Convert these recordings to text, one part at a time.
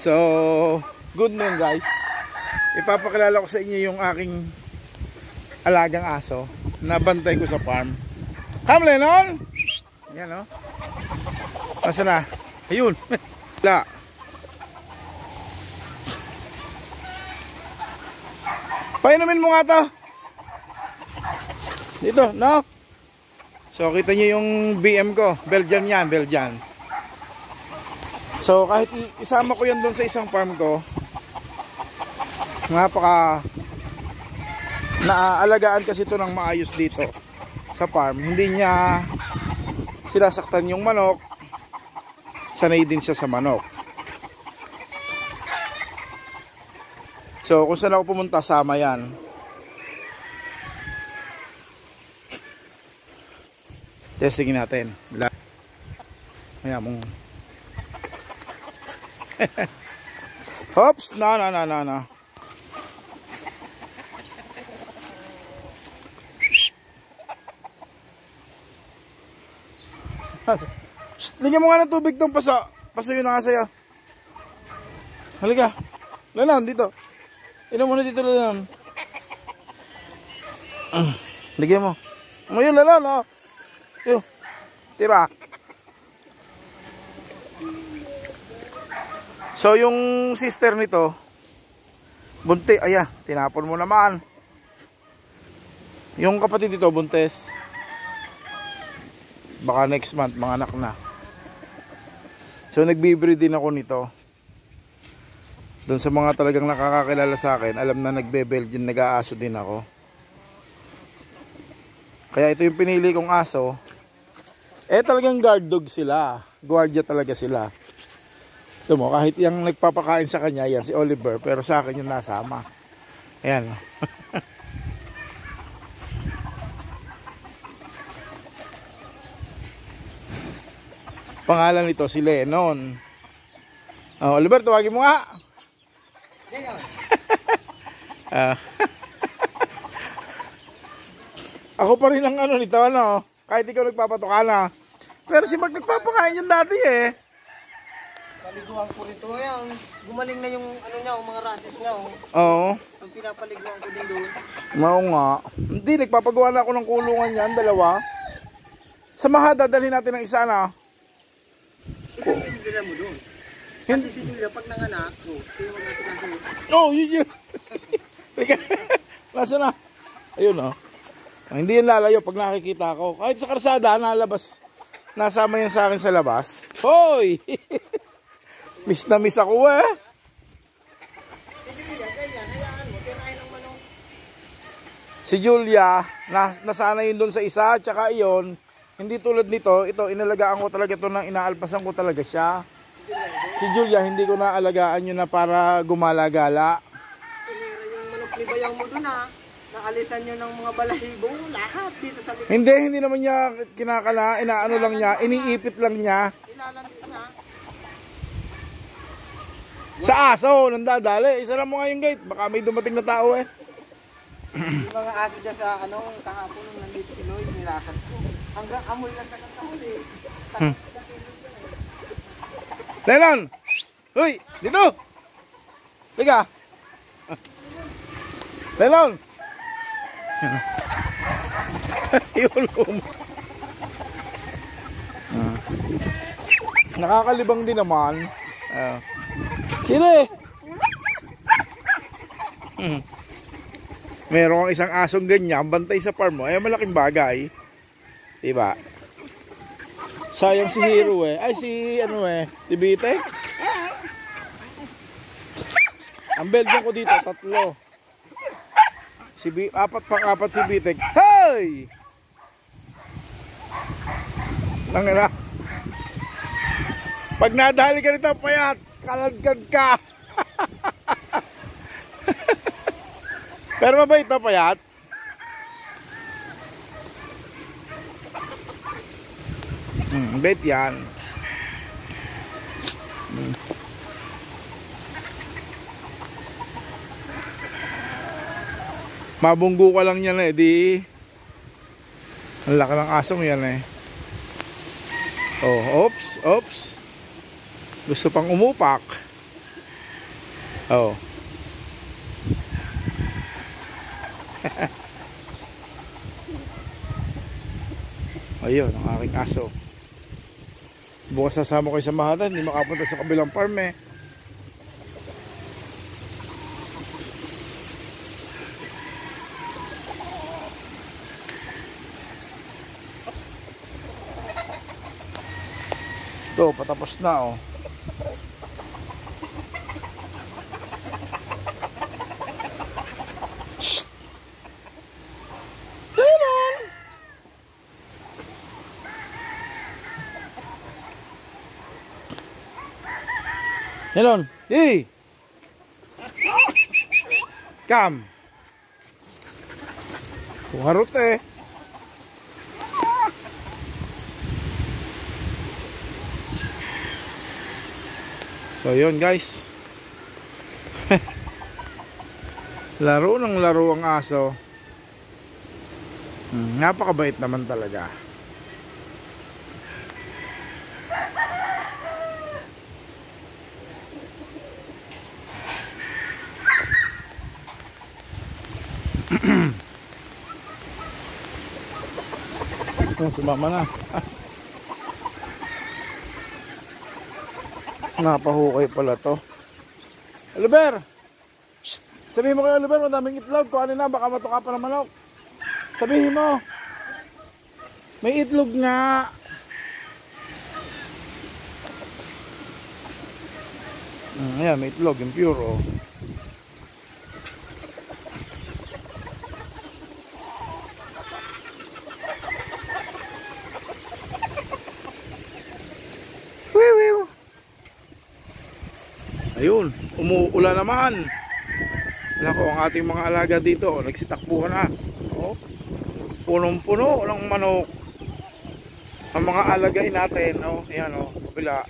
So, good noon guys. Ipapakilala ko sa inyo yung aking alagang aso na bantay ko sa farm. Ham Lennon! Yan o. Oh. Nasa na? Ayun. La. Painumin mo nga to. Dito, no? So, kita nyo yung BM ko. Belgian yan, Belgian. So, kahit isama ko yan doon sa isang farm ko, napaka naaalagaan kasi ito ng maayos dito sa farm. Hindi niya sinasaktan yung manok. Sanay din siya sa manok. So, kung saan ako pumunta, sama yan. Testingin natin. Maya mong... Hops! No, no, no, no, no. Lagyan mo nga ng tubig tong paso. Yun na nga sa'yo. Halika. Lalan, dito. Inom muna dito lalan. Uh, lagyan mo. Ngayon lalan, oh. Yo. Tira. So yung sister nito, bunti, aya, tinapon mo naman. Yung kapatid dito, buntes. Baka next month, mga anak na. So nagbibreed din ako nito. Doon sa mga talagang nakakakilala sa akin, alam na nagbe-Belgian, nag-aaso din ako. Kaya ito yung pinili kong aso. Eh talagang guard dog sila. Guardia talaga sila. Ito mo, kahit yung nagpapakain sa kanya, yan si Oliver, pero sa akin yung nasama. Ayan. Pangalan nito si Lennon. Oh, Oliver, tawagin mo nga. uh, ako pa rin ang ano nito, ano, kahit ikaw nagpapatuka na. Pero si Mark nagpapakain yun dati eh. Paliguan ko rito yan. Gumaling na yung ano niya, yung mga rashes niya. Oh. Oo. Yung pinapaliguan ko din doon. Oo nga. Hindi, nagpapagawa na ako ng kulungan yan, dalawa. Sa maha, dadalhin natin ng isa na. Ito yung pinagdala mo doon. Kasi si Julia, pag nanganak, oh, tingnan mo natin doon. Oh, yun yun. Nasa na? Ayun oh. Hindi yan lalayo pag nakikita ko. Kahit sa karsada, nalabas. Nasama yan sa akin sa labas. Hoy! miss na miss ako eh. Si Julia, nas nasana yun doon sa isa, tsaka iyon, hindi tulad nito, ito, inalagaan ko talaga ito nang inaalpasan ko talaga siya. Si Julia, hindi ko naalagaan yun na para gumala-gala. Tinira yung manok ni Bayaw mo doon ah. Naalisan nyo ng mga balahibo, lahat dito sa likod. Hindi, hindi naman niya kinakala, inaano lang niya, iniipit lang niya. Ilalandi niya. Sa aso, nandadali. Isa lang mo nga yung gate, baka may dumating na tao eh. Yung mga aso dyan sa ano, kahapon nung nandito si Lloyd, nilakad ko. Hanggang amoy lang sa kasahuli. Hmm. Lennon! Uy, dito! Liga! Lennon! Yun. Ah. Nakakalibang din naman. Uh. Kili! Hmm. Meron kang isang asong ganyan, bantay sa farm mo, ay malaking bagay. Diba? Sayang si Hero eh. Ay si ano eh, si Bitek. Ang Belgian ko dito, tatlo. Si B, apat pang apat si Bitek. Hey! Nangina. Pag nadali ka nito, payat, kaladkad ka. Pero mabait na payat. Hmm, bet yan. Hmm. Mabunggo ka lang yan eh, di ang laki ng asong yan eh. Oh, oops, oops. Gusto pang umupak. Oh. Ayun, ang aking aso. Bukas sasama ko sa mahatan, hindi makapunta sa kabilang farm eh. Ito, patapos na oh. Ganon! Hey! Come! Kuharot eh. So yun guys. laro ng laro ang aso. Hmm, napakabait naman talaga. Sumama na. Napahukay pala to. Oliver! Sabihin mo kay Oliver, madaming itlog. Kuhanin na, baka matuka pa ng manok. Sabihin mo. May itlog nga. Mm, ayan, may itlog. Yung pure, oh. Ayun, umuula naman. Nako, ang ating mga alaga dito, nagsitakbuhan na. Oh, punong-puno ng manok. Ang mga alagay natin, oh, ayan oh, kabila.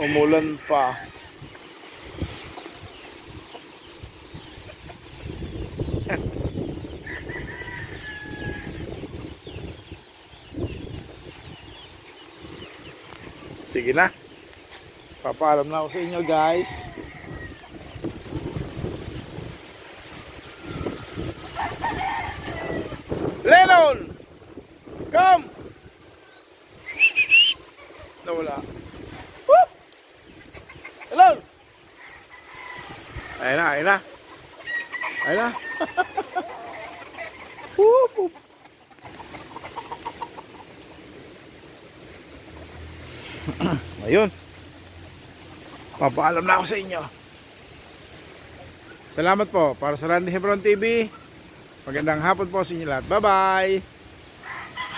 Umulan pa. Sige na. Papaalam na ako sa inyo guys. Lennon! Come! Nawala. Hello! Ayun na, ayun na. Ayun na. Whoop, whoop. Ayun. Papaalam na ako sa inyo. Salamat po para sa Randy Hebron TV. Magandang hapon po sa inyo lahat. Bye-bye!